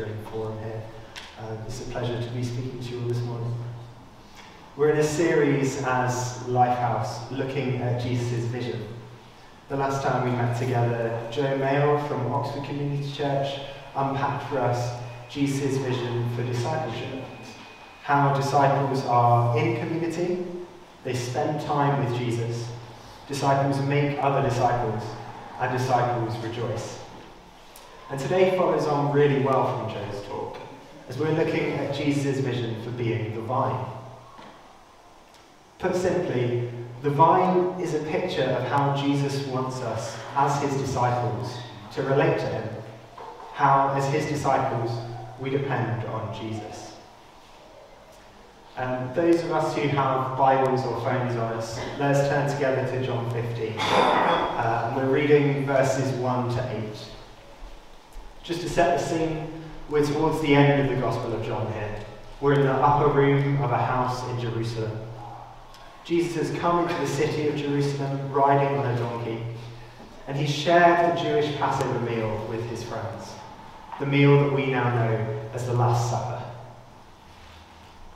Presbyterian Forum here. Um, it's a pleasure to be speaking to you all this morning. We're in a series as Lifehouse looking at Jesus' vision. The last time we met together, Joe Mail from Oxford Community Church unpacked for us Jesus' vision for discipleship. How disciples are in community, they spend time with Jesus, disciples make other disciples, and disciples rejoice. And today follows on really well from Joe's talk, as we're looking at Jesus' vision for being the vine. Put simply, the vine is a picture of how Jesus wants us, as his disciples, to relate to him. How, as his disciples, we depend on Jesus. Um, those of us who have Bibles or phones on us, let's turn together to John 15. Uh, we're reading verses 1 to 8. Just to set the scene, we're towards the end of the Gospel of John here. We're in the upper room of a house in Jerusalem. Jesus has come into the city of Jerusalem riding on a donkey, and he shared the Jewish Passover meal with his friends, the meal that we now know as the Last Supper.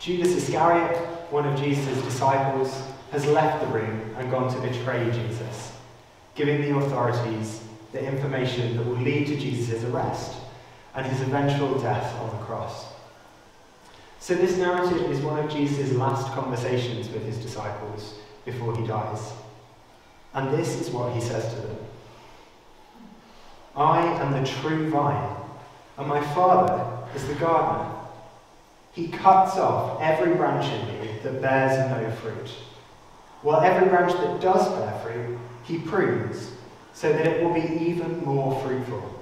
Judas Iscariot, one of Jesus' disciples, has left the room and gone to betray Jesus, giving the authorities the information that will lead to Jesus' arrest and his eventual death on the cross. So, this narrative is one of Jesus' last conversations with his disciples before he dies. And this is what he says to them I am the true vine, and my Father is the gardener. He cuts off every branch in me that bears no fruit, while every branch that does bear fruit, he prunes so that it will be even more fruitful.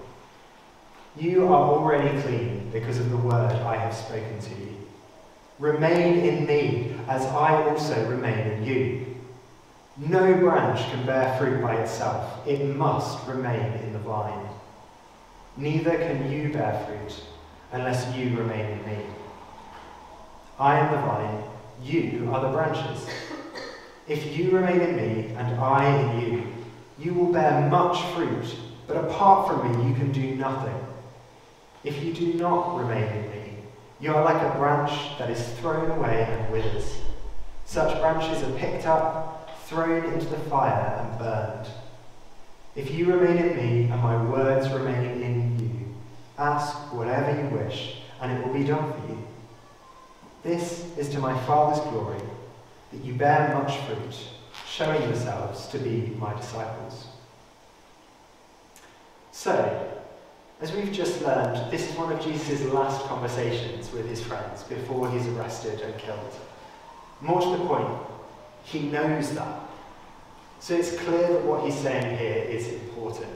You are already clean because of the word I have spoken to you. Remain in me as I also remain in you. No branch can bear fruit by itself, it must remain in the vine. Neither can you bear fruit unless you remain in me. I am the vine, you are the branches. If you remain in me and I in you, you will bear much fruit, but apart from me you can do nothing. If you do not remain in me, you are like a branch that is thrown away and withers. Such branches are picked up, thrown into the fire, and burned. If you remain in me and my words remain in you, ask whatever you wish, and it will be done for you. This is to my Father's glory, that you bear much fruit showing yourselves to be my disciples. So, as we've just learned, this is one of Jesus' last conversations with his friends before he's arrested and killed. More to the point, he knows that. So it's clear that what he's saying here is important.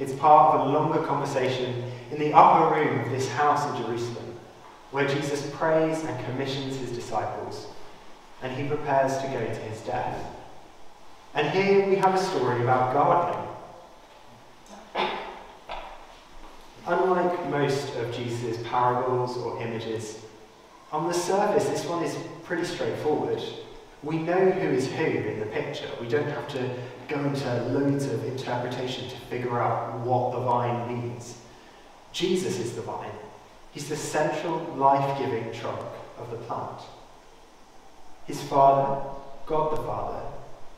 It's part of a longer conversation in the upper room of this house in Jerusalem, where Jesus prays and commissions his disciples and he prepares to go to his death. And here we have a story about gardening. Unlike most of Jesus' parables or images, on the surface this one is pretty straightforward. We know who is who in the picture. We don't have to go into loads of interpretation to figure out what the vine means. Jesus is the vine. He's the central life-giving trunk of the plant. His Father, God the Father,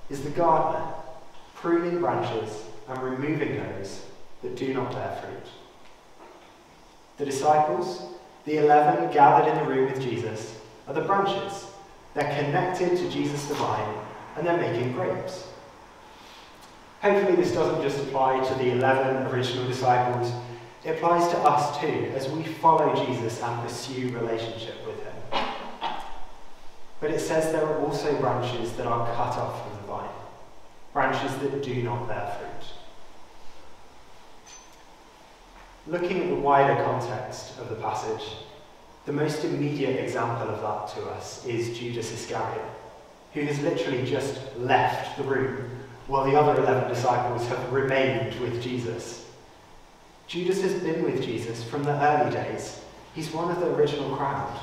is the gardener, pruning branches and removing those that do not bear fruit. The disciples, the eleven gathered in the room with Jesus, are the branches. They're connected to Jesus the vine, and they're making grapes. Hopefully, this doesn't just apply to the 11 original disciples, it applies to us too, as we follow Jesus and pursue relationship with him. But it says there are also branches that are cut off from the vine, branches that do not bear fruit. Looking at the wider context of the passage, the most immediate example of that to us is Judas Iscariot, who has literally just left the room while the other 11 disciples have remained with Jesus. Judas has been with Jesus from the early days. He's one of the original crowd.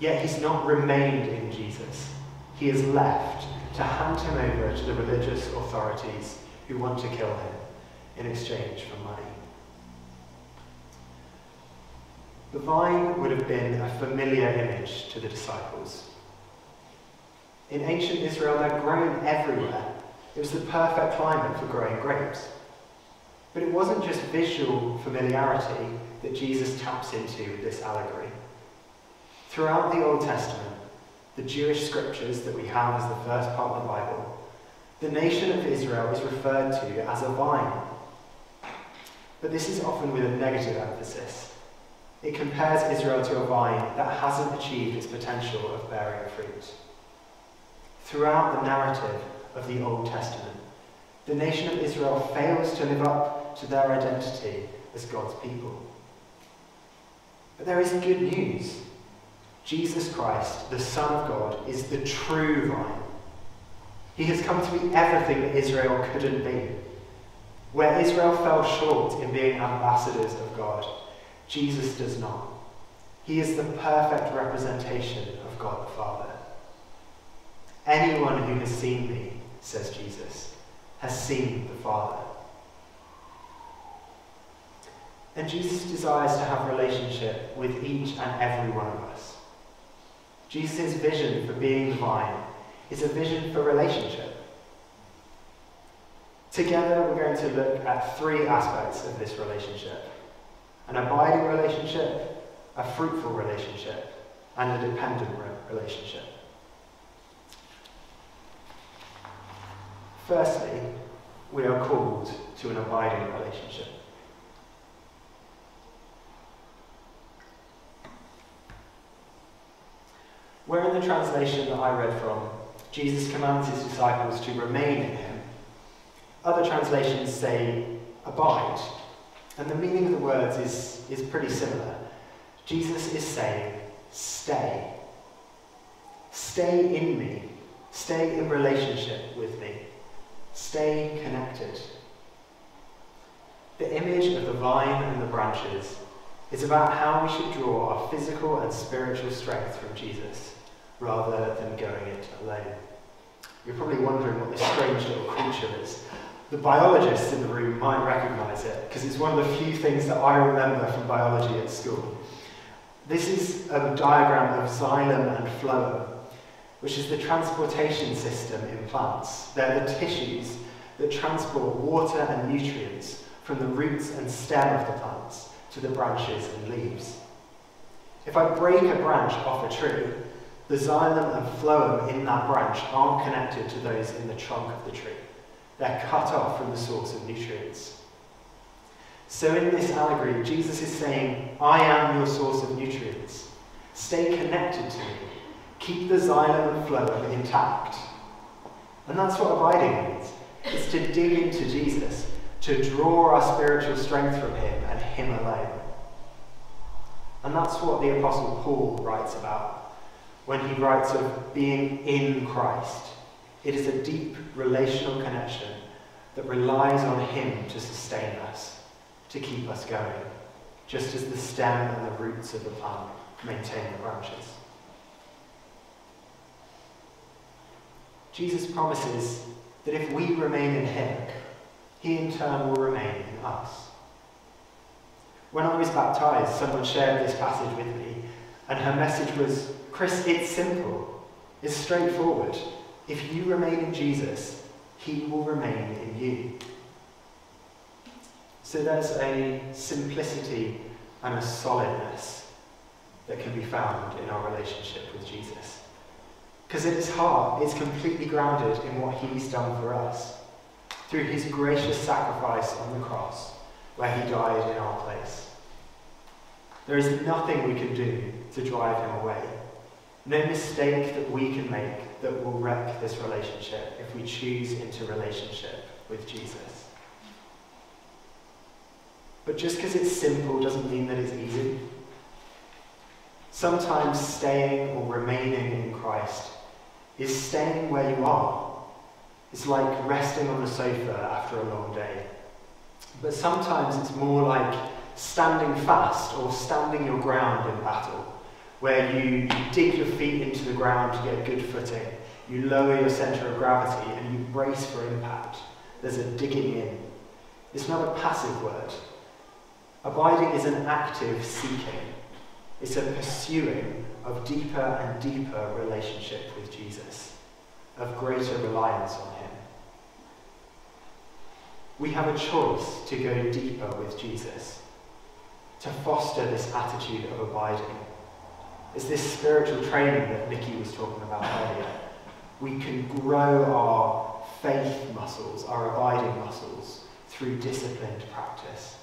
Yet he's not remained in Jesus. He has left to hand him over to the religious authorities who want to kill him in exchange for money. The vine would have been a familiar image to the disciples. In ancient Israel, they're grown everywhere. It was the perfect climate for growing grapes. But it wasn't just visual familiarity that Jesus taps into with this allegory. Throughout the Old Testament, the Jewish scriptures that we have as the first part of the Bible, the nation of Israel is referred to as a vine. But this is often with a negative emphasis. It compares Israel to a vine that hasn't achieved its potential of bearing fruit. Throughout the narrative of the Old Testament, the nation of Israel fails to live up to their identity as God's people. But there is good news. Jesus Christ, the Son of God, is the true vine. He has come to be everything that Israel couldn't be. Where Israel fell short in being ambassadors of God, Jesus does not. He is the perfect representation of God the Father. Anyone who has seen me, says Jesus, has seen the Father. And Jesus desires to have relationship with each and every one of us. Jesus' vision for being vine is a vision for relationship. Together, we're going to look at three aspects of this relationship an abiding relationship, a fruitful relationship, and a dependent relationship. Firstly, we are called to an abiding relationship. Where in the translation that I read from, Jesus commands his disciples to remain in him, other translations say abide. And the meaning of the words is, is pretty similar. Jesus is saying, stay. Stay in me. Stay in relationship with me. Stay connected. The image of the vine and the branches is about how we should draw our physical and spiritual strength from Jesus rather than going it alone. You're probably wondering what this strange little creature is. The biologists in the room might recognise it because it's one of the few things that I remember from biology at school. This is a diagram of xylem and phloem, which is the transportation system in plants. They're the tissues that transport water and nutrients from the roots and stem of the plants to the branches and leaves. If I break a branch off a tree, the xylem and phloem in that branch aren't connected to those in the trunk of the tree. They're cut off from the source of nutrients. So in this allegory, Jesus is saying, I am your source of nutrients. Stay connected to me. Keep the xylem and phloem intact. And that's what abiding means. It's to dig into Jesus, to draw our spiritual strength from him and him alone. And that's what the Apostle Paul writes about when he writes of being in Christ. It is a deep relational connection that relies on Him to sustain us, to keep us going, just as the stem and the roots of the plant maintain the branches. Jesus promises that if we remain in Him, He in turn will remain in us. When I was baptized, someone shared this passage with me, and her message was Chris, it's simple, it's straightforward. If you remain in Jesus, he will remain in you. So there's a simplicity and a solidness that can be found in our relationship with Jesus. Because at its heart, it's completely grounded in what he's done for us through his gracious sacrifice on the cross, where he died in our place. There is nothing we can do to drive him away. No mistake that we can make that will wreck this relationship if we choose into relationship with Jesus. But just because it's simple doesn't mean that it's easy. Sometimes staying or remaining in Christ is staying where you are. It's like resting on the sofa after a long day. But sometimes it's more like standing fast or standing your ground in battle where you dig your feet into the ground to get good footing, you lower your centre of gravity, and you brace for impact. There's a digging in. It's not a passive word. Abiding is an active seeking. It's a pursuing of deeper and deeper relationship with Jesus, of greater reliance on him. We have a choice to go deeper with Jesus, to foster this attitude of abiding. It's this spiritual training that Nikki was talking about earlier. We can grow our faith muscles, our abiding muscles, through disciplined practice.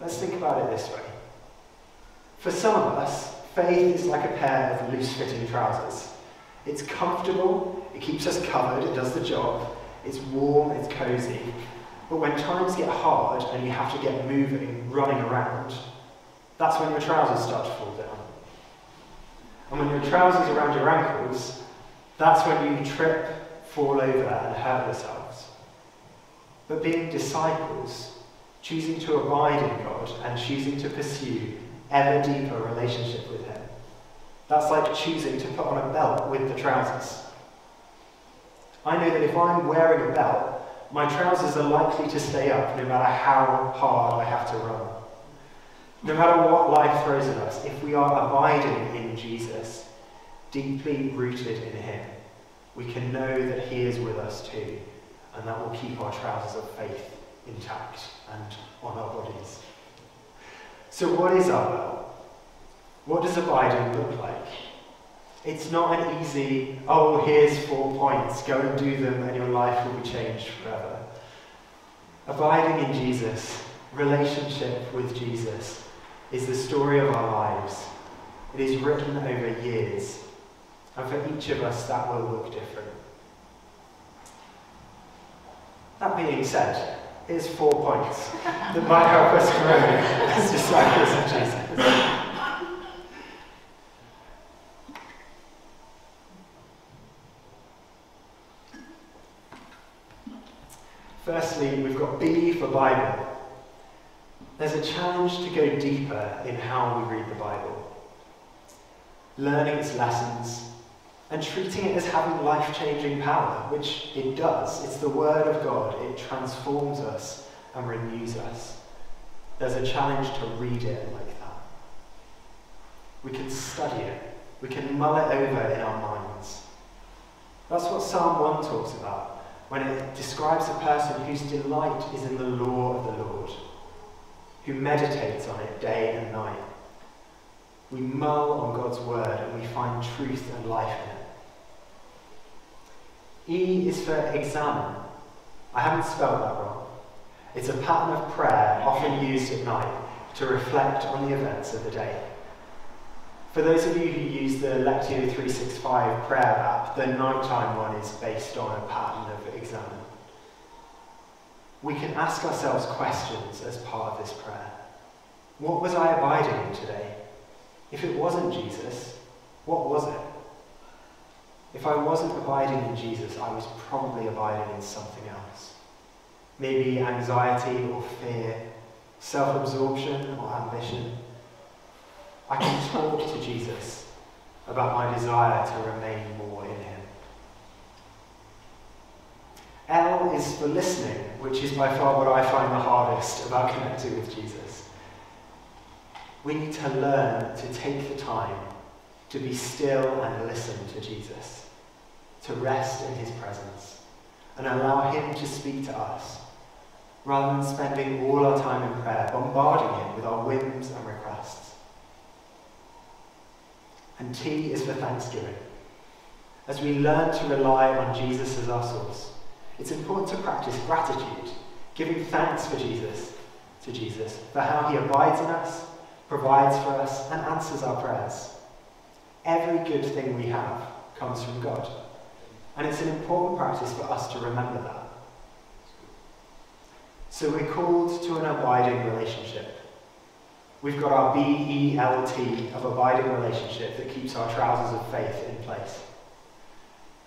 Let's think about it this way. For some of us, faith is like a pair of loose fitting trousers. It's comfortable, it keeps us covered, it does the job, it's warm, it's cozy. But when times get hard and you have to get moving, running around, that's when your trousers start to fall down. And when your trousers are around your ankles, that's when you trip, fall over, and hurt yourselves. But being disciples, choosing to abide in God and choosing to pursue ever deeper relationship with Him, that's like choosing to put on a belt with the trousers. I know that if I'm wearing a belt, my trousers are likely to stay up no matter how hard I have to run. No matter what life throws at us, if we are abiding in Jesus, deeply rooted in Him, we can know that He is with us too, and that will keep our trousers of faith intact and on our bodies. So, what is our belt? What does abiding look like? It's not an easy, oh, here's four points, go and do them, and your life will be changed forever. Abiding in Jesus, relationship with Jesus, is the story of our lives. It is written over years, and for each of us, that will look different. That being said, here's four points that might help us grow as disciples of Jesus. Firstly, we've got B for Bible. There's a challenge to go deeper in how we read the Bible, learning its lessons, and treating it as having life changing power, which it does. It's the Word of God, it transforms us and renews us. There's a challenge to read it like that. We can study it, we can mull it over in our minds. That's what Psalm 1 talks about when it describes a person whose delight is in the law of the Lord, who meditates on it day and night. We mull on God's word and we find truth and life in it. E is for examine. I haven't spelled that wrong. It's a pattern of prayer often used at night to reflect on the events of the day. For those of you who use the Lectio 365 prayer app, the nighttime one is based on a pattern of examine. We can ask ourselves questions as part of this prayer. What was I abiding in today? If it wasn't Jesus, what was it? If I wasn't abiding in Jesus, I was probably abiding in something else. Maybe anxiety or fear, self absorption or ambition I can talk to Jesus about my desire to remain more in him. L is for listening, which is by far what I find the hardest about connecting with Jesus. We need to learn to take the time to be still and listen to Jesus, to rest in his presence, and allow him to speak to us, rather than spending all our time in prayer, bombarding him with our whims and requests. And T is for thanksgiving. As we learn to rely on Jesus as our source, it's important to practice gratitude, giving thanks for Jesus, to Jesus, for how he abides in us, provides for us, and answers our prayers. Every good thing we have comes from God. And it's an important practice for us to remember that. So we're called to an abiding relationship We've got our B-E-L-T of abiding relationship that keeps our trousers of faith in place.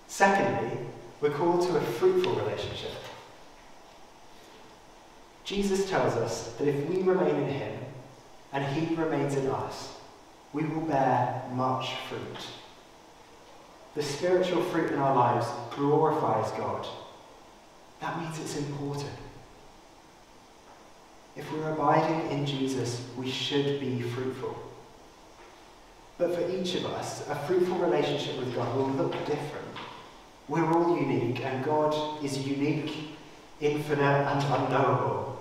Secondly, we're called to a fruitful relationship. Jesus tells us that if we remain in him and he remains in us, we will bear much fruit. The spiritual fruit in our lives glorifies God. That means it's important. If we're abiding in Jesus, we should be fruitful. But for each of us, a fruitful relationship with God will look different. We're all unique, and God is unique, infinite, and unknowable.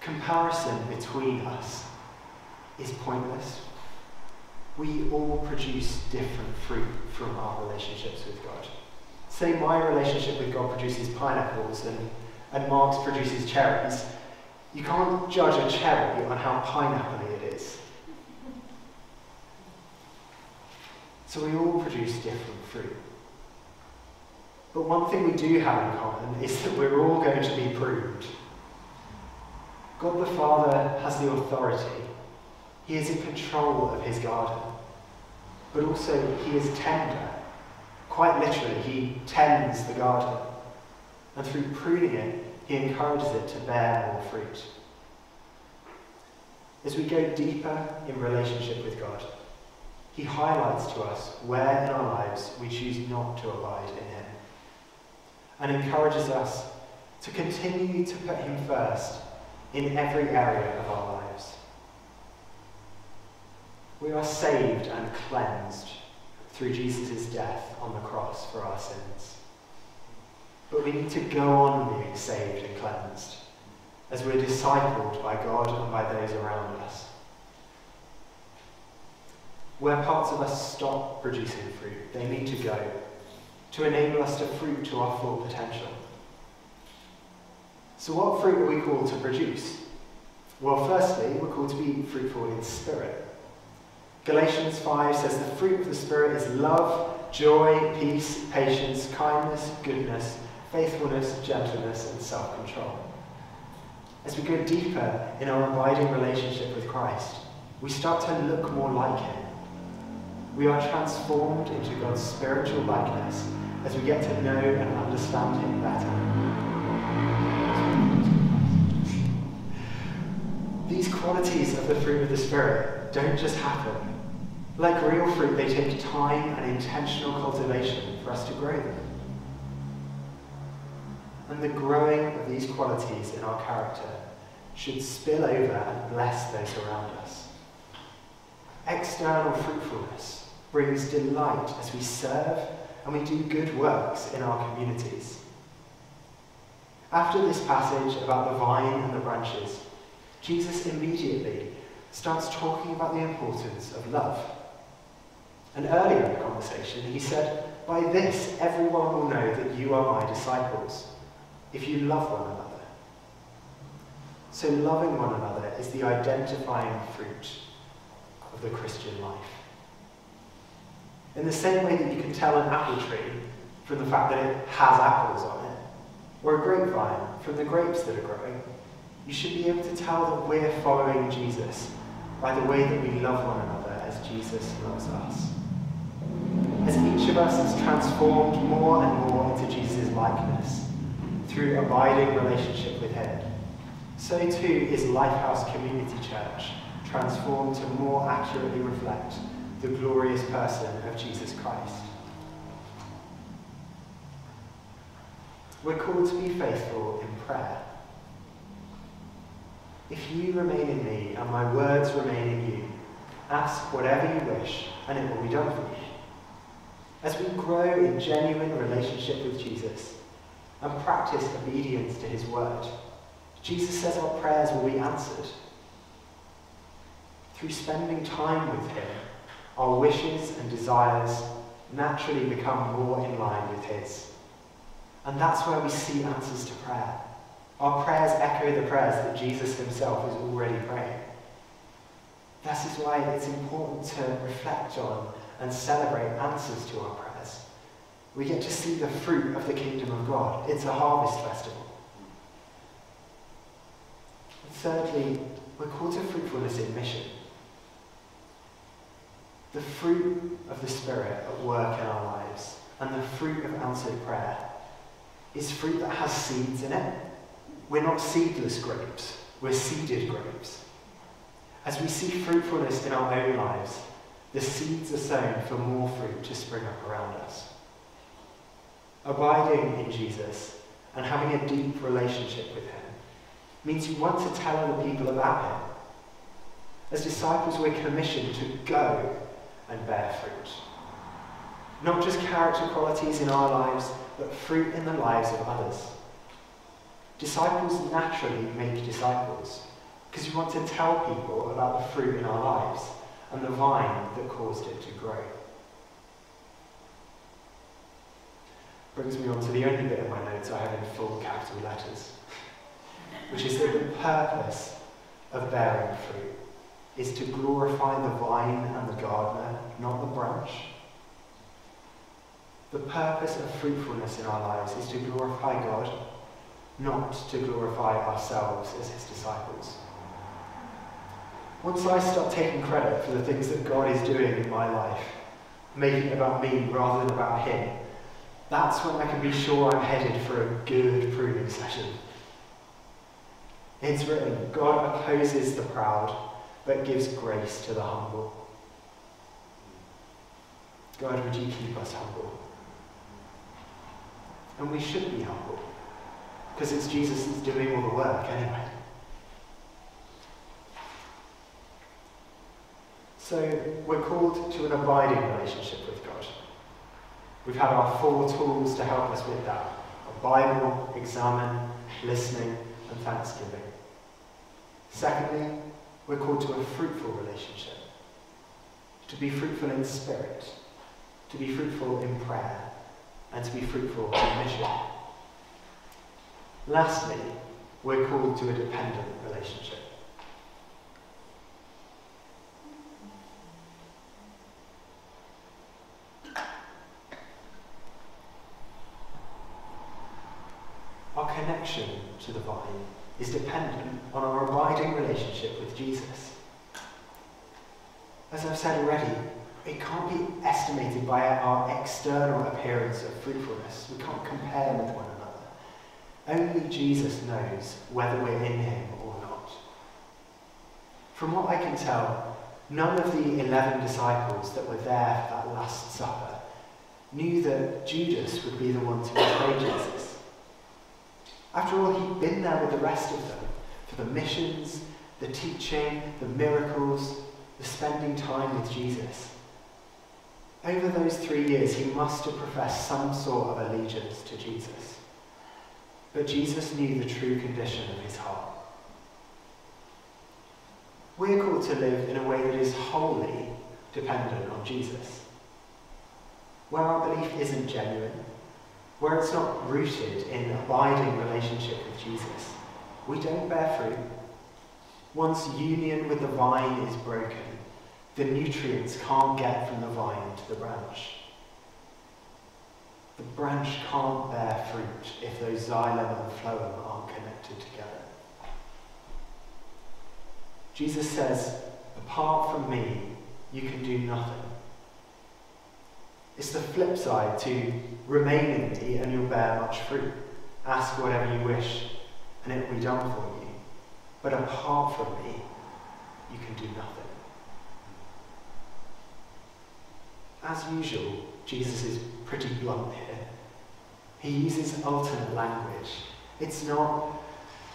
Comparison between us is pointless. We all produce different fruit from our relationships with God. Say my relationship with God produces pineapples and, and Mark's produces cherries. You can't judge a cherry on how pineapple it is. So we all produce different fruit. But one thing we do have in common is that we're all going to be pruned. God the Father has the authority. He is in control of his garden. But also, he is tender. Quite literally, he tends the garden. And through pruning it, he encourages it to bear more fruit. As we go deeper in relationship with God, he highlights to us where in our lives we choose not to abide in him and encourages us to continue to put him first in every area of our lives. We are saved and cleansed through Jesus' death on the cross for our sins. But we need to go on being saved and cleansed as we're discipled by God and by those around us. Where parts of us stop producing fruit, they need to go to enable us to fruit to our full potential. So, what fruit are we called to produce? Well, firstly, we're called to be fruitful in spirit. Galatians 5 says the fruit of the Spirit is love, joy, peace, patience, kindness, goodness, faithfulness, gentleness, and self control. As we go deeper in our abiding relationship with Christ, we start to look more like Him. We are transformed into God's spiritual likeness as we get to know and understand Him better. These qualities of the fruit of the Spirit don't just happen. Like real fruit, they take time and intentional cultivation for us to grow them. And the growing of these qualities in our character should spill over and bless those around us. External fruitfulness brings delight as we serve and we do good works in our communities. After this passage about the vine and the branches, Jesus immediately starts talking about the importance of love. And earlier in the conversation, he said, By this everyone will know that you are my disciples, if you love one another. So, loving one another is the identifying fruit of the Christian life. In the same way that you can tell an apple tree from the fact that it has apples on it, or a grapevine from the grapes that are growing, you should be able to tell that we're following Jesus by the way that we love one another as Jesus loves us. As each of us is transformed more and more into Jesus' likeness through abiding relationship with Him, so too is Lifehouse Community Church transformed to more accurately reflect the glorious person of Jesus Christ. We're called to be faithful in prayer. If you remain in me and my words remain in you, ask whatever you wish and it will be done for you. As we grow in genuine relationship with Jesus and practice obedience to his word, Jesus says our prayers will be answered. Through spending time with him, our wishes and desires naturally become more in line with his. And that's where we see answers to prayer. Our prayers echo the prayers that Jesus himself is already praying. This is why it's important to reflect on and celebrate answers to our prayers. We get to see the fruit of the kingdom of God. It's a harvest festival. And thirdly, we're called to fruitfulness in mission. The fruit of the Spirit at work in our lives and the fruit of answered prayer is fruit that has seeds in it we're not seedless grapes, we're seeded grapes. As we see fruitfulness in our own lives, the seeds are sown for more fruit to spring up around us. Abiding in Jesus and having a deep relationship with Him means you want to tell other people about him. As disciples, we're commissioned to go and bear fruit. Not just character qualities in our lives, but fruit in the lives of others. Disciples naturally make disciples because we want to tell people about the fruit in our lives and the vine that caused it to grow. Brings me on to the only bit of my notes I have in full capital letters, which is the purpose of bearing fruit is to glorify the vine and the gardener, not the branch. The purpose of fruitfulness in our lives is to glorify God, not to glorify ourselves as his disciples. Once I start taking credit for the things that God is doing in my life, making it about me rather than about him, that's when I can be sure I'm headed for a good pruning session. It's written, God opposes the proud, but gives grace to the humble. God, would you keep us humble? And we should be humble, because it's Jesus that's doing all the work anyway. So we're called to an abiding relationship with God. We've had our four tools to help us with that. A Bible, examine, listening, and thanksgiving. Secondly, we're called to a fruitful relationship. To be fruitful in spirit, to be fruitful in prayer, and to be fruitful in mission. Lastly, we're called to a dependent relationship. Our connection to the vine is dependent on our abiding relationship with Jesus. As I've said already, it can't be estimated by our external appearance of fruitfulness. We can't compare with one another. Only Jesus knows whether we're in him or not. From what I can tell, none of the 11 disciples that were there for that Last Supper knew that Judas would be the one to betray Jesus. After all, he'd been there with the rest of them for the missions, the teaching, the miracles, the spending time with Jesus. Over those three years, he must have professed some sort of allegiance to Jesus. But Jesus knew the true condition of his heart. We're called to live in a way that is wholly dependent on Jesus. Where our belief isn't genuine, where it's not rooted in abiding relationship with Jesus, we don't bear fruit. Once union with the vine is broken, the nutrients can't get from the vine to the branch. The branch can't bear fruit if those xylem and phloem aren't connected together. Jesus says, apart from me, you can do nothing. It's the flip side to remain in me and you'll bear much fruit. Ask whatever you wish and it will be done for you. But apart from me, you can do nothing. As usual, Jesus is pretty blunt here. He uses alternate language. It's not,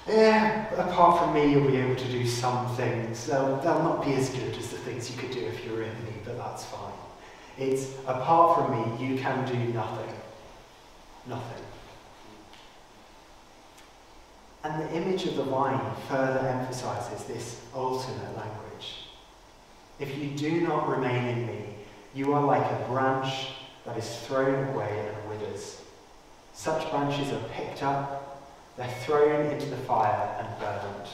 eh, apart from me, you'll be able to do some things. They'll, they'll not be as good as the things you could do if you were in me, but that's fine. It's apart from me, you can do nothing. Nothing. And the image of the vine further emphasizes this alternate language. If you do not remain in me, you are like a branch that is thrown away and withers. Such branches are picked up, they're thrown into the fire and burned.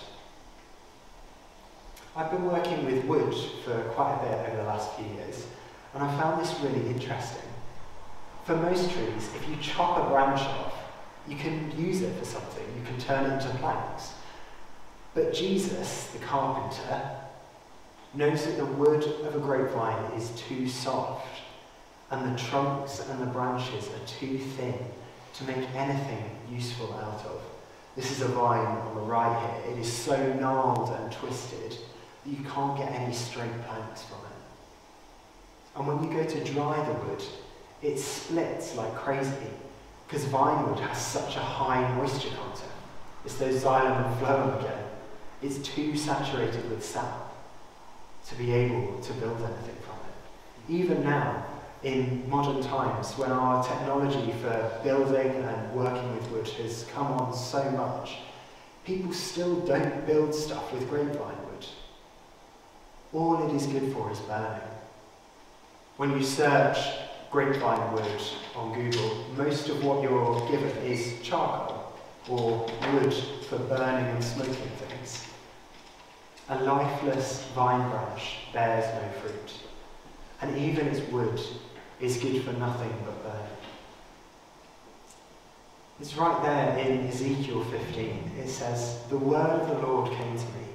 I've been working with wood for quite a bit over the last few years, and I found this really interesting. For most trees, if you chop a branch off, you can use it for something, you can turn it into planks. But Jesus, the carpenter, knows that the wood of a grapevine is too soft, and the trunks and the branches are too thin to make anything useful out of. This is a vine on the right here. It is so gnarled and twisted that you can't get any straight planks from it. And when you go to dry the wood, it splits like crazy because vine wood has such a high moisture content. It's those xylem and phloem again. It's too saturated with sap to be able to build anything from it. Even now, in modern times, when our technology for building and working with wood has come on so much, people still don't build stuff with grapevine wood. All it is good for is burning. When you search grapevine wood on Google, most of what you're given is charcoal or wood for burning and smoking things. A lifeless vine branch bears no fruit, and even its wood is good for nothing but burning. It's right there in Ezekiel 15. It says, The word of the Lord came to me.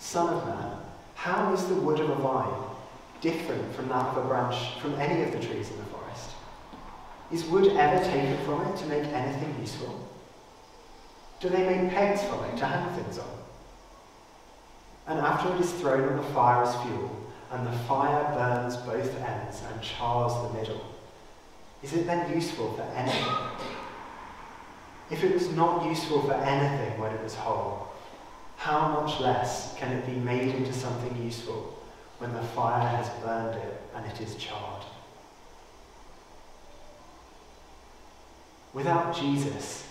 Son of man, how is the wood of a vine different from that of a branch from any of the trees in the forest? Is wood ever taken from it to make anything useful? Do they make pegs from it to hang things on? And after it is thrown on the fire as fuel, and the fire burns both ends and chars the middle, is it then useful for anything? If it was not useful for anything when it was whole, how much less can it be made into something useful when the fire has burned it and it is charred? Without Jesus,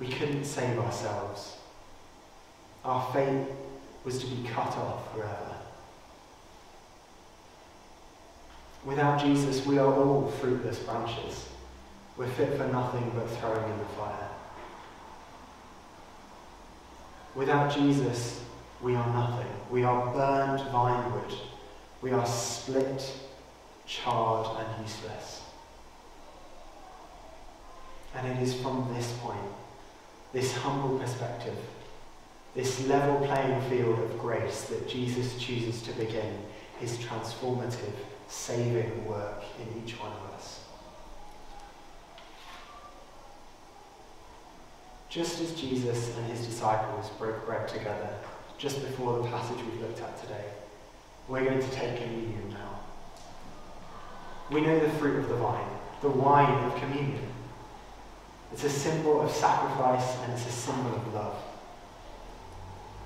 we couldn't save ourselves. Our fate was to be cut off forever. Without Jesus, we are all fruitless branches. We're fit for nothing but throwing in the fire. Without Jesus, we are nothing. We are burned vinewood. We are split, charred, and useless. And it is from this point, this humble perspective, this level playing field of grace that Jesus chooses to begin his transformative, saving work in each one of us. Just as Jesus and his disciples broke bread together just before the passage we've looked at today, we're going to take communion now. We know the fruit of the vine, the wine of communion. It's a symbol of sacrifice and it's a symbol of love.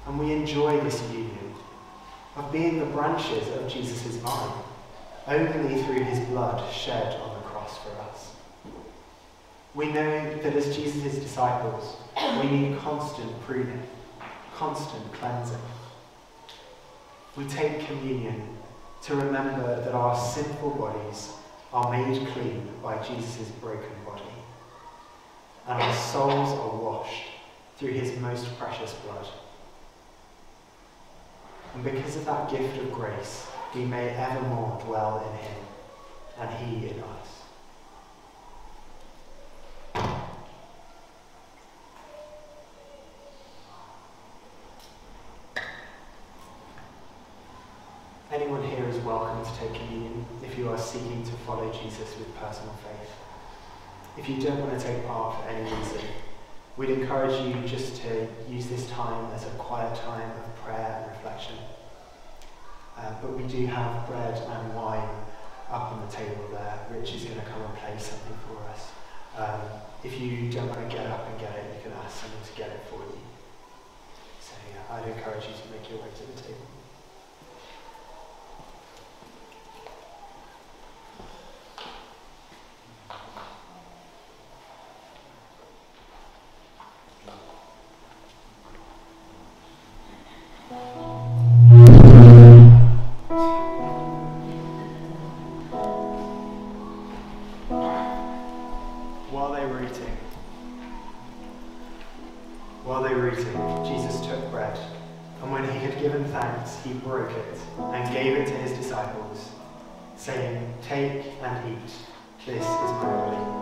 And we enjoy this union of being the branches of Jesus' vine, only through his blood shed on the cross for us. We know that as Jesus' disciples, we need constant pruning, constant cleansing. We take communion to remember that our sinful bodies are made clean by Jesus' broken body, and our souls are washed through his most precious blood. And because of that gift of grace, we may evermore dwell in him, and he in us. Anyone here is welcome to take communion if you are seeking to follow Jesus with personal faith. If you don't want to take part for any reason, we'd encourage you just to use this time as a quiet time of prayer and reflection. Uh, but we do have bread and wine up on the table there. Rich is going to come and play something for us. Um, if you don't want to get up and get it, you can ask someone to get it for you. So yeah, I'd encourage you to make your way to the table. This is my body.